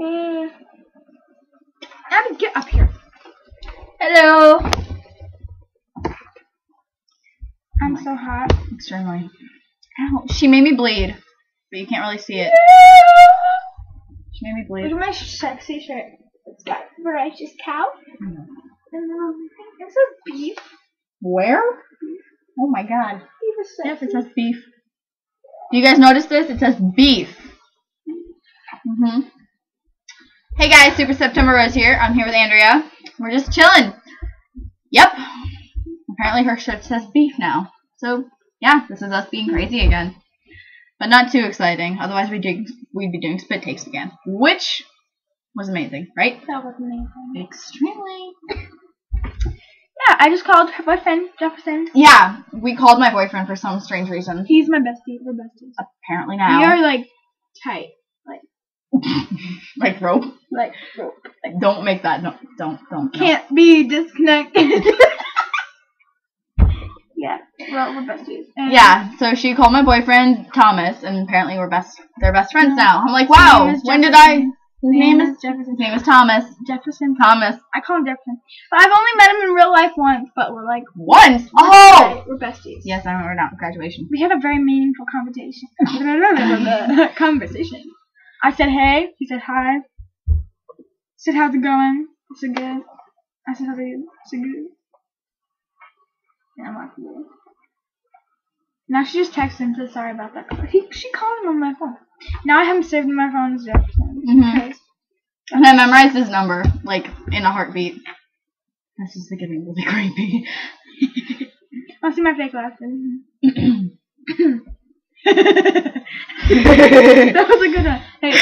Mm. Abby, get up here. Hello. I'm so hot. Extremely. Ow. She made me bleed, but you can't really see it. She made me bleed. Look at my sexy shirt. It's got voracious cow. Mhm. And um, it says beef. Where? Oh my god. Beef is sexy. Yep, it says beef. Do you guys notice this? It says beef. Hmm Hey guys, Super September Rose here. I'm here with Andrea. We're just chilling. Yep. Apparently her shirt says beef now. So, yeah, this is us being crazy again. But not too exciting. Otherwise we'd, do, we'd be doing spit takes again. Which was amazing, right? That was amazing. Extremely. Yeah, I just called her boyfriend, Jefferson. Yeah, we called my boyfriend for some strange reason. He's my bestie. We're besties. Apparently now. We are like tight. like rope. Like rope. Like, don't make that. No, don't, don't. Can't be disconnected. yeah, well, we're besties. And Yeah, so she called my boyfriend Thomas, and apparently we're best. They're best friends now. I'm like, wow. When did I? His Jefferson. name is. Jefferson. His name is Thomas. Jefferson. Thomas. I call him Jefferson. But I've only met him in real life once, but we're like, Once. Oh. we're besties. Yes, I remember now. Graduation. We had a very meaningful conversation. conversation. I said hey. He said hi. He said how's it going? I said good. I said how's it going? I said good. And I'm like good. Now she just texted and said sorry about that. He, she called him on my phone. Now I have him saved in my phone as Jefferson. Mhm. because- And I memorized his number like in a heartbeat. This is getting really creepy. To see my fake glasses? that was a good one. Hey.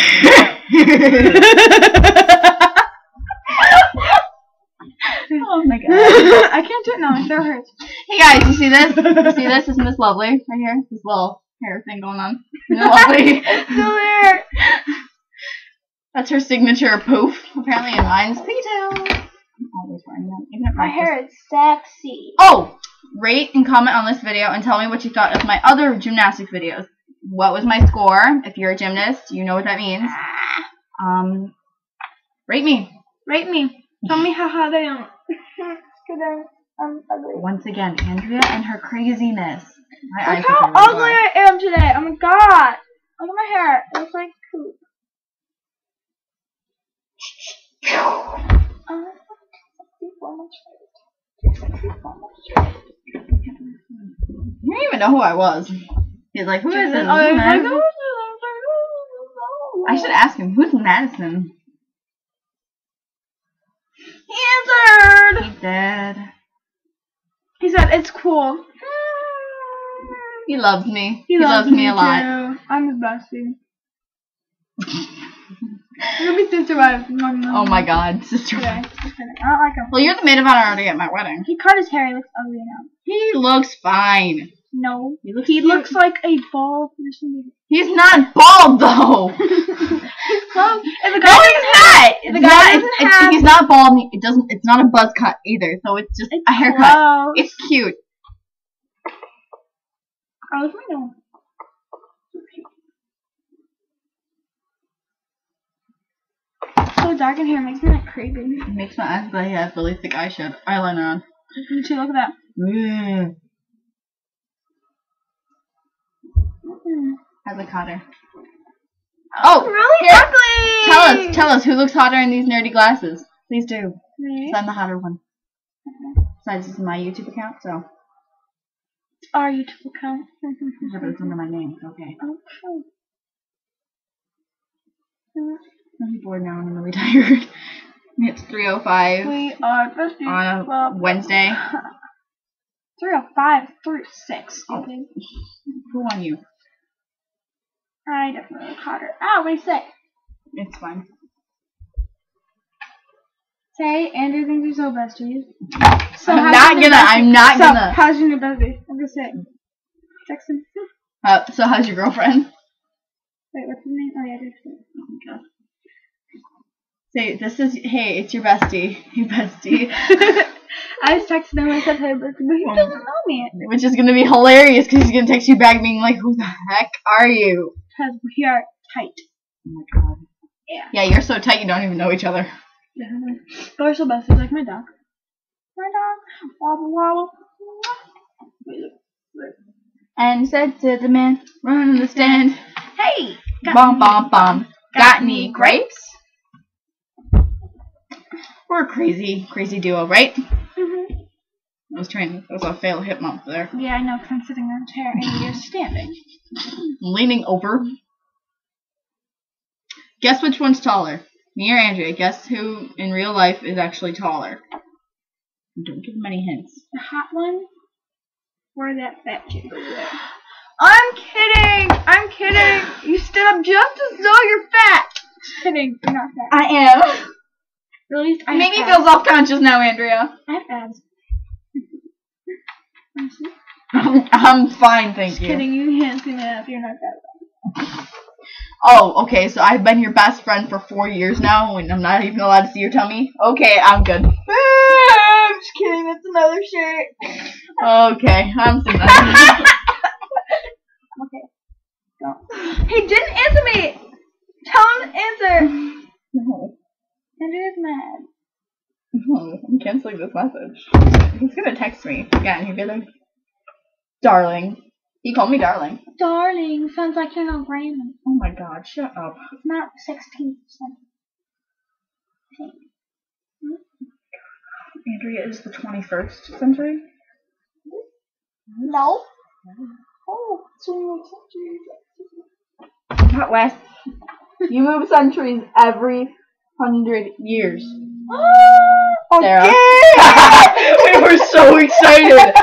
oh my god. I can't do it now. My throat hurts. Hey guys, you see this? You see this? This is Miss Lovely right here. This little hair thing going on. Miss Lovely. Still there. That's her signature poof. Apparently, and mine's pigtail. I'm always wearing them, even at My hair is sexy. Oh, rate and comment on this video and tell me what you thought of my other gymnastic videos. What was my score? If you're a gymnast, you know what that means. Um, rate me. Rate me. Tell me how hot I am. Because I'm, ugly. Once again, Andrea and her craziness. My Look how ugly. I am today. Oh my god. Look at my hair. It looks like poop. Oh, You didn't even know who I was. He's like, who is this? Oh, I Madison? know. I should ask him, who's Madison? He answered. He dead. He said it's cool. He loves me. He, loves, me a lot. Too. I'm his bestie. You'll be sister wife. Oh my god, sister. Okay, just. I don't like him. Well, you're the maid of honor already at my wedding. He cut his hair. He looks ugly now. He looks fine. No. He looks, He looks like a bald person. He's not bald though. well, if a no, he's not. if It's a guy not. doesn't It's, it's, have- he's not bald. It doesn't. It's not a buzz cut either. So it's just It's a haircut. close. It's cute. I was my nose. So dark in here makes me like creepy. It makes my eyes like he has really thick eyeshadow eyeliner on. You should look at that. Mm. I look hotter. Oh, oh really here. Tell us, tell us who looks hotter in these nerdy glasses. Please do. I'm the hotter one. Besides, this is my YouTube account, so Our YouTube account. yeah, but it's under my name. Okay. Oh, okay. I'm bored now. I'm really tired. It's 3:05 We are besties. on well, Wednesday. 305, 3.06. Oh. Who on you? I definitely caught her. Ah, what do you say? It's fine. Say, Andrew thinks you're so besties. So I'm not gonna. I'm not so, gonna. how's your new bestie? I'm gonna say. Jackson. Uh, so how's your girlfriend? Wait, what's his name? Oh, yeah, Jackson. Oh my god. Say this is hey, it's your bestie, your bestie, I just texted him and I said, hey, bestie, but he Oh. doesn't know me. which is gonna be hilarious because he's gonna text you back being like, "Who the heck are you?" Because we are tight. Oh my god. Yeah. Yeah, you're so tight you don't even know each other. Yeah, But we're still besties, like my dog. My dog. Wobble wobble. Wait, look, look. And said to the man running in the stand, Hey! me. bum bum. Got any grapes? We're a crazy, crazy duo, right? Mhm. I was trying. That was a fail hip bump there. Yeah, I know, 'cause I'm sitting on a chair and you're standing. leaning over. Guess which one's taller? Me or Andrea? Guess who in real life is actually taller? Don't give him any hints. The hot one? Or that fat chick over there? I'm kidding! I'm kidding! You stood up just as though you're fat! Just kidding, you're not fat. I am. At least I You make me have feel abs. self conscious now, Andrea. I have abs. I'm mm-hmm. I'm fine, thank you. kidding, you can't see my abs, you're not that bad. Oh, okay, so I've been your best friend for four years now, and I'm not even allowed to see your tummy? Okay, I'm good. I'm just kidding, that's another shirt. Okay, I'm done. Okay. Go. He didn't answer me! Tell him to answer! no, Andrea's mad. No, I'm canceling this message. He's gonna text me again. He'd be like, darling. He called me darling. Darling, sounds like you're not random. Oh my god, shut up. It's not 16%. Hmm? Andrea is the 21st century? No. Oh, so you centuries. Not West. You move centuries every hundred years. Sarah. we were so excited.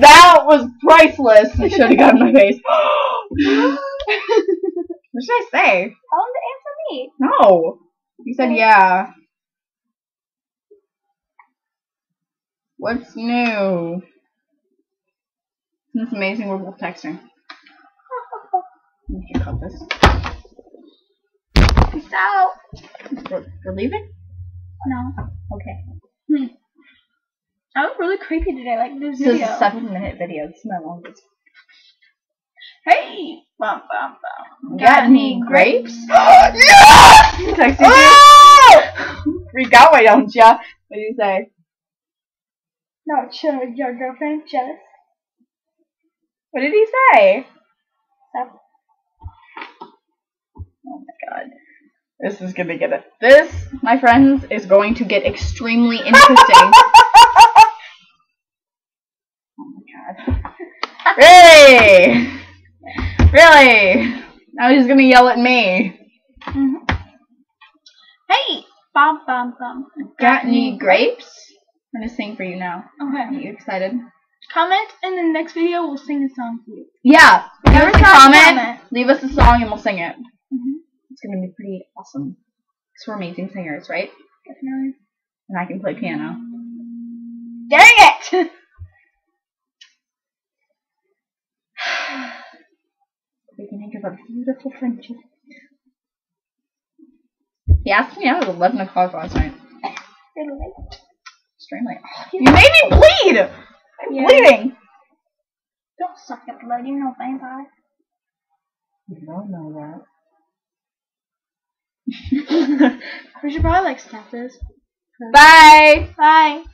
That was priceless. I should have gotten my face. what should I say? Tell him to answer me. No. You said yeah. What's new? It's amazing we're both texting. We should cut this. Peace out. We're, we're leaving? No. Okay. Hmm. I was really creepy today, like this This is a seven minute video. This is my longest. Hey! Bum, bum, bum. Got any grapes? yes! Texting you. Freak out, why don't ya? What do you say? No, chill with your girlfriend, jealous. What did he say? Stop. Oh my god. This is gonna get it. This, my friends, is going to get extremely interesting. oh my god. Really? Really? Now he's gonna yell at me. hmm Hey! Bum, bum, bum. Got any grapes? I'm gonna sing for you now. Okay. Are you excited? Comment in the next video, we'll sing a song for you. Yeah. Leave us a comment. comment. Leave us a song and we'll sing it. It's gonna be pretty awesome. Because we're amazing singers, right? Definitely. And I can play piano. Dang it! Beginning of a beautiful friendship. He asked me out at 11 o'clock last night. Really? Extremely. Oh, you made me bleed! I'm Yeah. bleeding! Don't suck at blood, you're no vampire. You don't know that. We should probably like stop this. Bye! Bye.